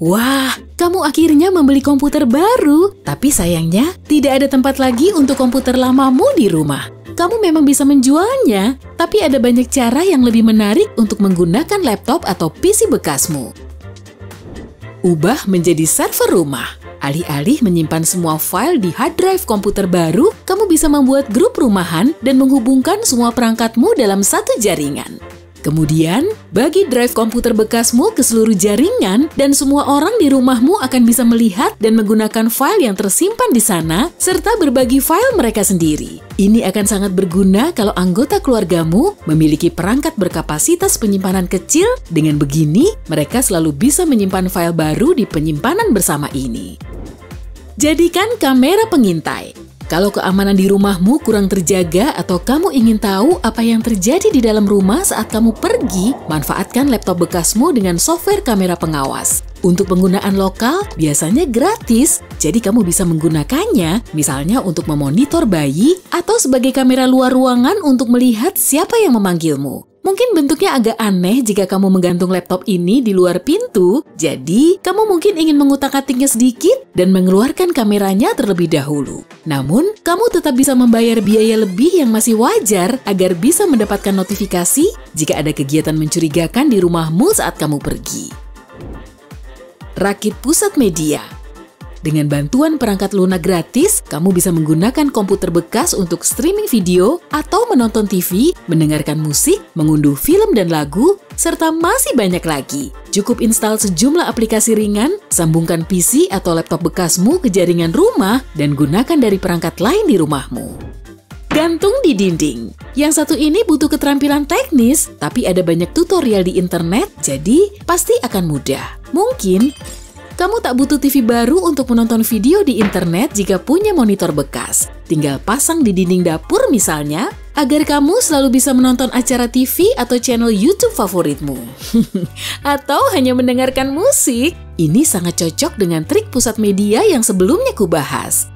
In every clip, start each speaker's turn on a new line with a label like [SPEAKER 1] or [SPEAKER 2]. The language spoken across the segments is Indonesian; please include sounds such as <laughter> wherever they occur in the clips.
[SPEAKER 1] Wah, kamu akhirnya membeli komputer baru, tapi sayangnya tidak ada tempat lagi untuk komputer lamamu di rumah. Kamu memang bisa menjualnya, tapi ada banyak cara yang lebih menarik untuk menggunakan laptop atau PC bekasmu. Ubah menjadi server rumah. Alih-alih menyimpan semua file di hard drive komputer baru, kamu bisa membuat grup rumahan dan menghubungkan semua perangkatmu dalam satu jaringan. Kemudian, bagi drive komputer bekasmu ke seluruh jaringan dan semua orang di rumahmu akan bisa melihat dan menggunakan file yang tersimpan di sana serta berbagi file mereka sendiri. Ini akan sangat berguna kalau anggota keluargamu memiliki perangkat berkapasitas penyimpanan kecil. Dengan begini, mereka selalu bisa menyimpan file baru di penyimpanan bersama ini. Jadikan kamera pengintai. Kalau keamanan di rumahmu kurang terjaga atau kamu ingin tahu apa yang terjadi di dalam rumah saat kamu pergi, manfaatkan laptop bekasmu dengan software kamera pengawas. Untuk penggunaan lokal, biasanya gratis, jadi kamu bisa menggunakannya misalnya untuk memonitor bayi atau sebagai kamera luar ruangan untuk melihat siapa yang memanggilmu. Mungkin bentuknya agak aneh jika kamu menggantung laptop ini di luar pintu, jadi kamu mungkin ingin mengutak-atiknya sedikit dan mengeluarkan kameranya terlebih dahulu. Namun, kamu tetap bisa membayar biaya lebih yang masih wajar agar bisa mendapatkan notifikasi jika ada kegiatan mencurigakan di rumahmu saat kamu pergi. Rakit pusat media dengan bantuan perangkat lunak gratis, kamu bisa menggunakan komputer bekas untuk streaming video atau menonton TV, mendengarkan musik, mengunduh film dan lagu, serta masih banyak lagi. Cukup install sejumlah aplikasi ringan, sambungkan PC atau laptop bekasmu ke jaringan rumah, dan gunakan dari perangkat lain di rumahmu. Gantung di dinding. Yang satu ini butuh keterampilan teknis, tapi ada banyak tutorial di internet, jadi pasti akan mudah. Mungkin kamu tak butuh TV baru untuk menonton video di internet jika punya monitor bekas. Tinggal pasang di dinding dapur misalnya, agar kamu selalu bisa menonton acara TV atau channel YouTube favoritmu. <laughs> atau hanya mendengarkan musik. Ini sangat cocok dengan trik pusat media yang sebelumnya kubahas.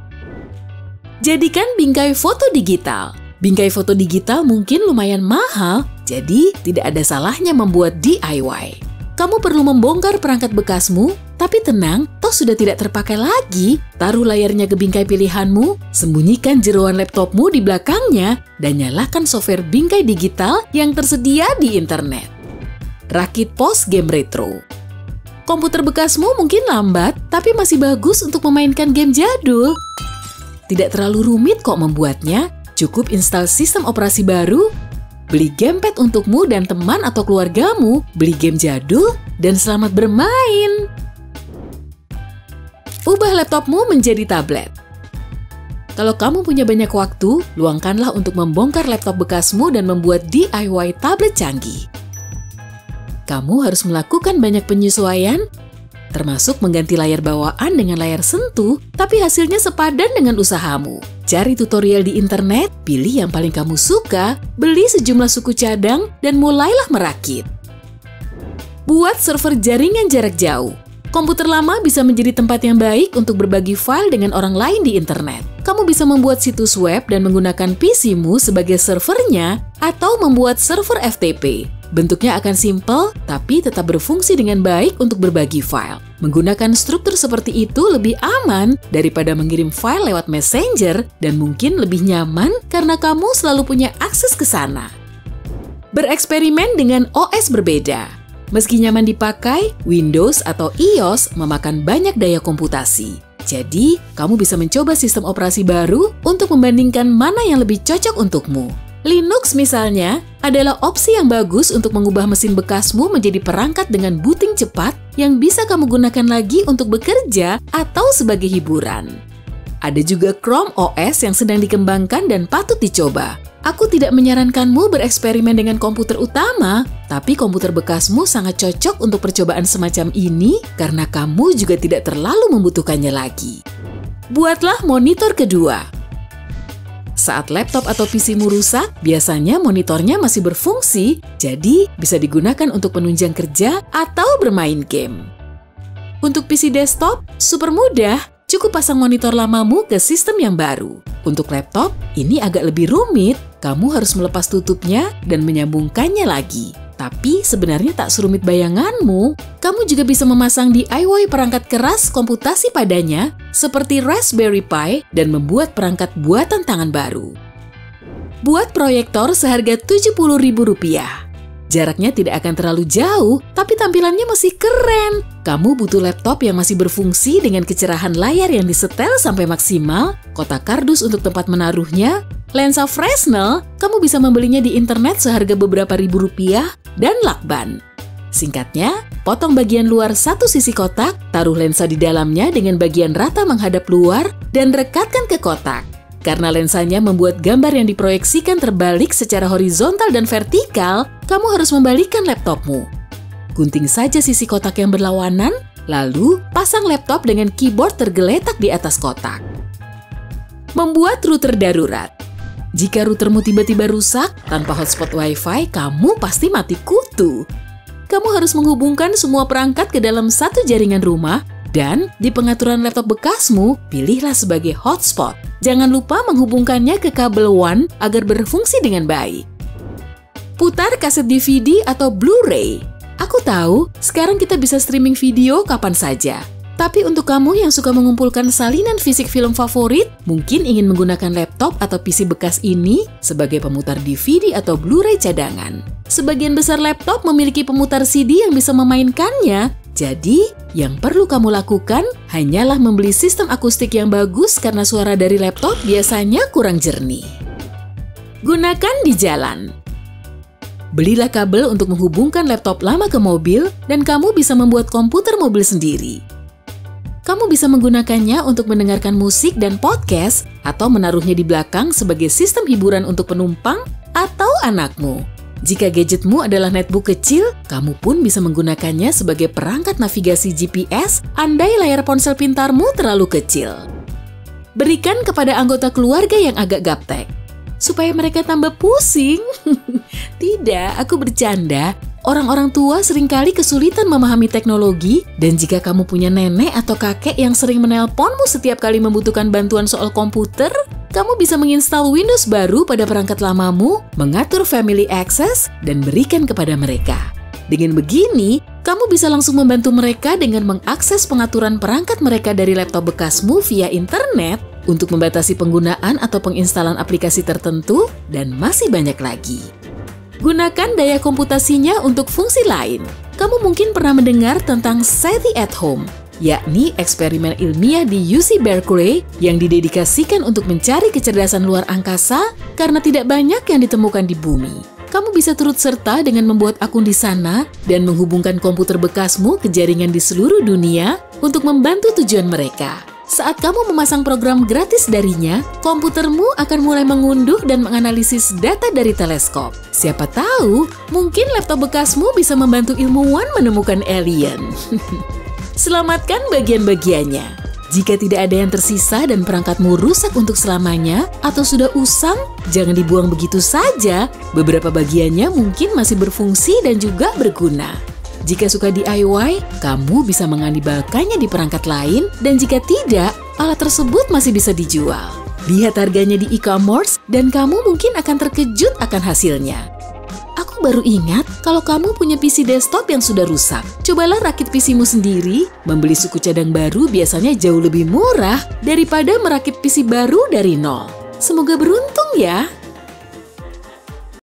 [SPEAKER 1] Jadikan bingkai foto digital. Bingkai foto digital mungkin lumayan mahal, jadi tidak ada salahnya membuat DIY. Kamu perlu membongkar perangkat bekasmu, tapi tenang, toh sudah tidak terpakai lagi. Taruh layarnya ke bingkai pilihanmu, sembunyikan jeruan laptopmu di belakangnya, dan nyalakan software bingkai digital yang tersedia di internet. Rakit pos game retro Komputer bekasmu mungkin lambat, tapi masih bagus untuk memainkan game jadul. Tidak terlalu rumit kok membuatnya, cukup install sistem operasi baru, beli gamepad untukmu dan teman atau keluargamu, beli game jadul, dan selamat bermain. Ubah laptopmu menjadi tablet. Kalau kamu punya banyak waktu, luangkanlah untuk membongkar laptop bekasmu dan membuat DIY tablet canggih. Kamu harus melakukan banyak penyesuaian, termasuk mengganti layar bawaan dengan layar sentuh, tapi hasilnya sepadan dengan usahamu. Cari tutorial di internet, pilih yang paling kamu suka, beli sejumlah suku cadang, dan mulailah merakit. Buat server jaringan jarak jauh. Komputer lama bisa menjadi tempat yang baik untuk berbagi file dengan orang lain di internet. Kamu bisa membuat situs web dan menggunakan PC-mu sebagai servernya atau membuat server FTP. Bentuknya akan simple, tapi tetap berfungsi dengan baik untuk berbagi file. Menggunakan struktur seperti itu lebih aman daripada mengirim file lewat messenger dan mungkin lebih nyaman karena kamu selalu punya akses ke sana. Bereksperimen dengan OS berbeda. Meski nyaman dipakai, Windows atau iOS memakan banyak daya komputasi. Jadi, kamu bisa mencoba sistem operasi baru untuk membandingkan mana yang lebih cocok untukmu. Linux misalnya adalah opsi yang bagus untuk mengubah mesin bekasmu menjadi perangkat dengan booting cepat yang bisa kamu gunakan lagi untuk bekerja atau sebagai hiburan. Ada juga Chrome OS yang sedang dikembangkan dan patut dicoba. Aku tidak menyarankanmu bereksperimen dengan komputer utama, tapi komputer bekasmu sangat cocok untuk percobaan semacam ini karena kamu juga tidak terlalu membutuhkannya lagi. Buatlah monitor kedua. Saat laptop atau PC-mu rusak, biasanya monitornya masih berfungsi, jadi bisa digunakan untuk penunjang kerja atau bermain game. Untuk PC desktop, super mudah, cukup pasang monitor lamamu ke sistem yang baru. Untuk laptop, ini agak lebih rumit, kamu harus melepas tutupnya dan menyambungkannya lagi. Tapi sebenarnya tak serumit bayanganmu. Kamu juga bisa memasang DIY perangkat keras komputasi padanya seperti Raspberry Pi dan membuat perangkat buatan tangan baru. Buat proyektor seharga Rp70.000. Jaraknya tidak akan terlalu jauh, tapi tampilannya masih keren. Kamu butuh laptop yang masih berfungsi dengan kecerahan layar yang disetel sampai maksimal, kotak kardus untuk tempat menaruhnya, lensa Fresnel, kamu bisa membelinya di internet seharga beberapa ribu rupiah, dan lakban. Singkatnya, potong bagian luar satu sisi kotak, taruh lensa di dalamnya dengan bagian rata menghadap luar, dan rekatkan ke kotak. Karena lensanya membuat gambar yang diproyeksikan terbalik secara horizontal dan vertikal, kamu harus membalikkan laptopmu. Gunting saja sisi kotak yang berlawanan, lalu pasang laptop dengan keyboard tergeletak di atas kotak. Membuat router darurat. Jika routermu tiba-tiba rusak tanpa hotspot WiFi, kamu pasti mati kutu. Kamu harus menghubungkan semua perangkat ke dalam satu jaringan rumah dan di pengaturan laptop bekasmu, pilihlah sebagai hotspot. Jangan lupa menghubungkannya ke kabel WAN agar berfungsi dengan baik. Putar kaset DVD atau Blu-ray. Aku tahu, sekarang kita bisa streaming video kapan saja. Tapi untuk kamu yang suka mengumpulkan salinan fisik film favorit, mungkin ingin menggunakan laptop atau PC bekas ini sebagai pemutar DVD atau Blu-ray cadangan. Sebagian besar laptop memiliki pemutar CD yang bisa memainkannya, jadi, yang perlu kamu lakukan hanyalah membeli sistem akustik yang bagus karena suara dari laptop biasanya kurang jernih. Gunakan di jalan. Belilah kabel untuk menghubungkan laptop lama ke mobil dan kamu bisa membuat komputer mobil sendiri. Kamu bisa menggunakannya untuk mendengarkan musik dan podcast atau menaruhnya di belakang sebagai sistem hiburan untuk penumpang atau anakmu. Jika gadgetmu adalah netbook kecil, kamu pun bisa menggunakannya sebagai perangkat navigasi GPS andai layar ponsel pintarmu terlalu kecil. Berikan kepada anggota keluarga yang agak gaptek, supaya mereka tambah pusing. <laughs> Tidak, aku bercanda. Orang-orang tua sering kali kesulitan memahami teknologi, dan jika kamu punya nenek atau kakek yang sering menelponmu setiap kali membutuhkan bantuan soal komputer, kamu bisa menginstal Windows baru pada perangkat lamamu, mengatur family access, dan berikan kepada mereka. Dengan begini, kamu bisa langsung membantu mereka dengan mengakses pengaturan perangkat mereka dari laptop bekasmu via internet untuk membatasi penggunaan atau penginstalan aplikasi tertentu, dan masih banyak lagi. Gunakan daya komputasinya untuk fungsi lain. Kamu mungkin pernah mendengar tentang SETI at Home, yakni eksperimen ilmiah di UC Berkeley yang didedikasikan untuk mencari kecerdasan luar angkasa karena tidak banyak yang ditemukan di bumi. Kamu bisa turut serta dengan membuat akun di sana dan menghubungkan komputer bekasmu ke jaringan di seluruh dunia untuk membantu tujuan mereka. Saat kamu memasang program gratis darinya, komputermu akan mulai mengunduh dan menganalisis data dari teleskop. Siapa tahu, mungkin laptop bekasmu bisa membantu ilmuwan menemukan alien. <laughs> Selamatkan bagian-bagiannya. Jika tidak ada yang tersisa dan perangkatmu rusak untuk selamanya atau sudah usang, jangan dibuang begitu saja. Beberapa bagiannya mungkin masih berfungsi dan juga berguna. Jika suka DIY, kamu bisa menganibalkannya di perangkat lain dan jika tidak, alat tersebut masih bisa dijual. Lihat harganya di e-commerce dan kamu mungkin akan terkejut akan hasilnya baru ingat kalau kamu punya PC desktop yang sudah rusak. Cobalah rakit PCmu sendiri. Membeli suku cadang baru biasanya jauh lebih murah daripada merakit PC baru dari nol. Semoga beruntung ya!